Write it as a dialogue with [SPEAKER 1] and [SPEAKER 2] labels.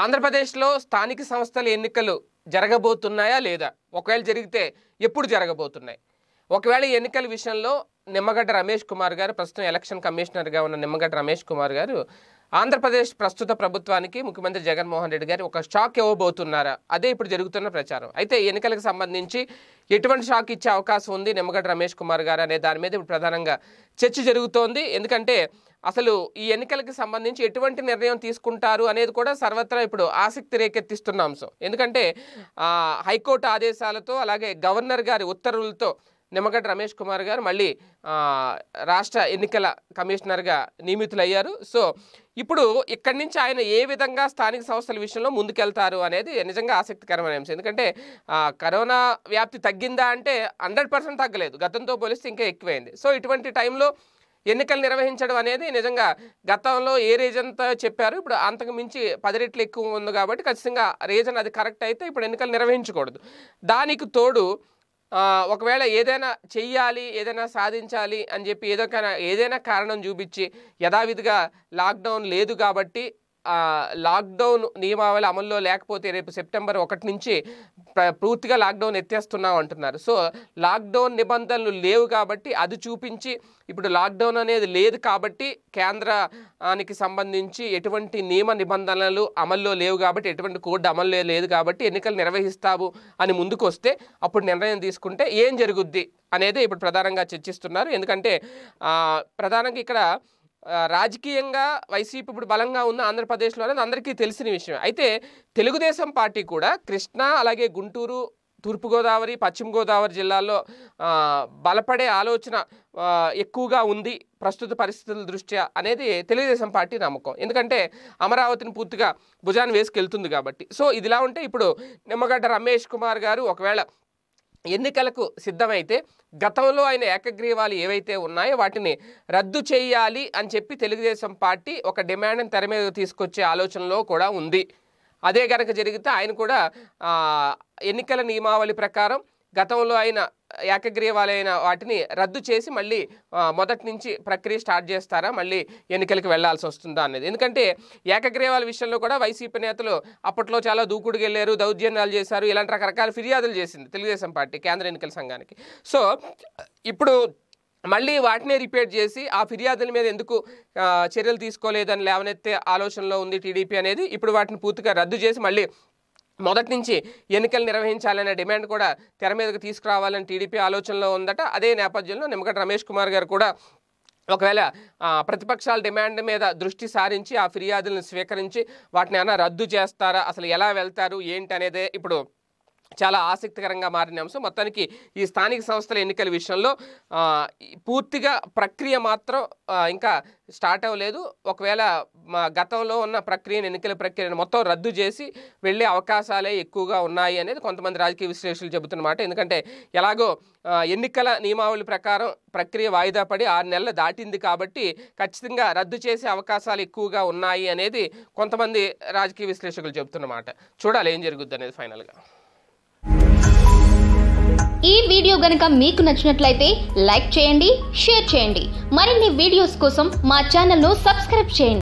[SPEAKER 1] ఆంధ్రప్రదేశ్లో స్థానిక సంస్థల ఎన్నికలు జరగబోతున్నాయా లేదా? ఒకవేళ జరిగితే ఎప్పుడు జరగబోతున్నాయి? ఒకవేళ ఎన్నికల విషయంలో నిమ్మగడ్డ రమేష్ కుమార్ గారు ప్రస్తుతం ఎలక్షన్ కమిషనర్గా ఉన్న నిమ్మగడ్డ రమేష్ కుమార్ గారు ఆంధ్రప్రదేశ్ ప్రస్తుత ప్రభుత్వానికి ముఖ్యమంత్రి జగన్మోహన్ రెడ్డి గారు ఒక షాక్ ఇవ్వబోతున్నారా? అదే ఇప్పుడు జరుగుతున్న ప్రచారం. అయితే ఎన్నికలకు సంబంధించి ఎటువంటి షాక్ ఇచ్చే అవకాశం ఉంది నిమ్మగడ్డ రమేష్ కుమార్ గారు అనే దాని మీద ఇప్పుడు ప్రధానంగా చర్చ జరుగుతోంది. ఎందుకంటే అసలు ఈ ఎన్నికలకు సంబంధించి ఎటువంటి నిర్ణయం తీసుకుంటారు అనేది కూడా సర్వత్రా ఇప్పుడు ఆసక్తి రేకెత్తిస్తున్న అంశం. ఎందుకంటే హైకోర్టు ఆదేశాలతో అలాగే గవర్నర్ గారి ఉత్తర్వులతో నిమ్మగడ్డ రమేష్ కుమార్ గారు మళ్ళీ రాష్ట్ర ఎన్నికల కమిషనర్గా నియమితులయ్యారు. సో ఇప్పుడు ఇక్కడి నుంచి ఆయన ఏ విధంగా స్థానిక సంస్థల విషయంలో ముందుకెళ్తారు అనేది నిజంగా ఆసక్తికరమైన అంశం. ఎందుకంటే కరోనా వ్యాప్తి తగ్గిందా అంటే హండ్రెడ్ పర్సెంట్ తగ్గలేదు. గతంతో పోలిస్తే ఇంకా ఎక్కువైంది. సో ఇటువంటి టైంలో ఎన్నికలు నిర్వహించడం అనేది నిజంగా గతంలో ఏ రీజన్తో చెప్పారు? ఇప్పుడు అంతకు మించి పది రెట్లు ఎక్కువ ఉంది కాబట్టి ఖచ్చితంగా రీజన్ అది కరెక్ట్ అయితే ఇప్పుడు ఎన్నికలు నిర్వహించకూడదు. దానికి తోడు ఒకవేళ ఏదైనా చెయ్యాలి ఏదైనా సాధించాలి అని చెప్పి ఏదో ఏదైనా కారణం చూపించి యథావిధిగా లాక్డౌన్ లేదు కాబట్టి లాక్డౌన్ నియమావళి అమల్లో లేకపోతే రేపు సెప్టెంబర్ ఒకటి నుంచి పూర్తిగా లాక్డౌన్ ఎత్తేస్తున్నాం అంటున్నారు. సో లాక్డౌన్ నిబంధనలు లేవు కాబట్టి అది చూపించి ఇప్పుడు లాక్డౌన్ అనేది లేదు కాబట్టి కేంద్రానికి సంబంధించి ఎటువంటి నియమ నిబంధనలు అమల్లో లేవు కాబట్టి ఎటువంటి కోడ్ అమల్లో లేదు కాబట్టి ఎన్నికలు నిర్వహిస్తావు అని ముందుకు వస్తే అప్పుడు నిర్ణయం తీసుకుంటే ఏం జరుగుద్ది అనేది ఇప్పుడు ప్రధానంగా చర్చిస్తున్నారు. ఎందుకంటే ప్రధానంగా ఇక్కడ రాజకీయంగా వైసీపీ ఇప్పుడు బలంగా ఉన్న ఆంధ్రప్రదేశ్లో అనేది అందరికీ తెలిసిన విషయం అయితే తెలుగుదేశం పార్టీ కూడా కృష్ణా అలాగే గుంటూరు తూర్పుగోదావరి పశ్చిమ గోదావరి జిల్లాల్లో బలపడే ఆలోచన ఎక్కువగా ఉంది ప్రస్తుత పరిస్థితుల దృష్ట్యా అనేది తెలుగుదేశం పార్టీ నమ్మకం. ఎందుకంటే అమరావతిని పూర్తిగా భుజాన్ని వేసుకెళ్తుంది కాబట్టి. సో ఇదిలా ఉంటే ఇప్పుడు నిమ్మగడ్డ రమేష్ కుమార్ గారు ఒకవేళ ఎన్నికలకు సిద్ధమైతే గతంలో ఆయన ఏకగ్రీవాలు ఏవైతే ఉన్నాయో వాటిని రద్దు చేయాలి అని చెప్పి తెలుగుదేశం పార్టీ ఒక డిమాండ్ని తెర మీద తీసుకొచ్చే ఆలోచనలో కూడా ఉంది. అదే కనుక జరిగితే ఆయన కూడా ఎన్నికల నియమావళి ప్రకారం గతంలో ఆయన ఏకగ్రీవాలైన వాటిని రద్దు చేసి మళ్ళీ మొదటి నుంచి ప్రక్రియ స్టార్ట్ చేస్తారా? మళ్ళీ ఎన్నికలకు వెళ్ళాల్సి వస్తుందా అనేది. ఎందుకంటే ఏకగ్రీవాల విషయంలో కూడా వైసీపీ నేతలు అప్పట్లో చాలా దూకుడుకు వెళ్ళారు దౌర్జన్యాలు చేశారు ఇలాంటి రకరకాల ఫిర్యాదులు చేసింది తెలుగుదేశం పార్టీ కేంద్ర ఎన్నికల సంఘానికి. సో ఇప్పుడు మళ్ళీ వాటినే రిపేర్ చేసి ఆ ఫిర్యాదుల మీద ఎందుకు చర్యలు తీసుకోలేదని లేవనెత్తే ఆలోచనలో ఉంది టీడీపీ అనేది. ఇప్పుడు వాటిని పూర్తిగా రద్దు చేసి మళ్ళీ మొదటి నుంచి ఎన్నికలు నిర్వహించాలనే డిమాండ్ కూడా తెర మీదకు తీసుకురావాలని టీడీపీ ఆలోచనలో ఉందట. అదే నేపథ్యంలో నిమ్మగడ్డ రమేష్ కుమార్ గారు కూడా ఒకవేళ ప్రతిపక్షాల డిమాండ్ మీద దృష్టి సారించి ఆ ఫిర్యాదులను స్వీకరించి వాటిని ఏమైనా రద్దు చేస్తారా అసలు ఎలా వెళ్తారు ఏంటి అనేదే ఇప్పుడు చాలా ఆసక్తికరంగా మారిన అంశం. మొత్తానికి ఈ స్థానిక సంస్థల ఎన్నికల విషయంలో పూర్తిగా ప్రక్రియ మాత్రం ఇంకా స్టార్ట్ అవ్వలేదు. ఒకవేళ గతంలో ఉన్న ప్రక్రియను ఎన్నికల ప్రక్రియను మొత్తం రద్దు చేసి వెళ్ళే అవకాశాలే ఎక్కువగా ఉన్నాయి అనేది కొంతమంది రాజకీయ విశ్లేషకులు చెబుతున్నమాట ఎందుకంటే ఎలాగో ఎన్నికల నియమావళి ప్రకారం ప్రక్రియ వాయిదా పడి ఆరు నెలలు దాటింది కాబట్టి ఖచ్చితంగా రద్దు చేసే అవకాశాలు ఎక్కువగా ఉన్నాయి అనేది కొంతమంది రాజకీయ విశ్లేషకులు చెబుతున్నమాట చూడాలి ఏం జరుగుద్ది అనేది ఫైనల్గా.
[SPEAKER 2] ఈ వీడియో గనక మీకు నచ్చినట్లయితే లైక్ చేయండి షేర్ చేయండి. మరిన్ని వీడియోస్ కోసం మా ఛానల్ను సబ్స్క్రైబ్ చేయండి.